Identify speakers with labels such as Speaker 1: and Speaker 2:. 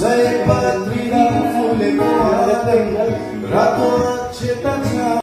Speaker 1: Să-i patria fulecoare, ratora cetatea